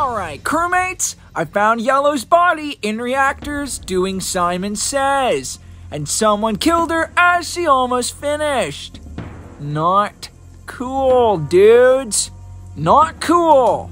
Alright, crewmates, I found Yellow's body in reactors doing Simon Says, and someone killed her as she almost finished. Not cool, dudes. Not cool.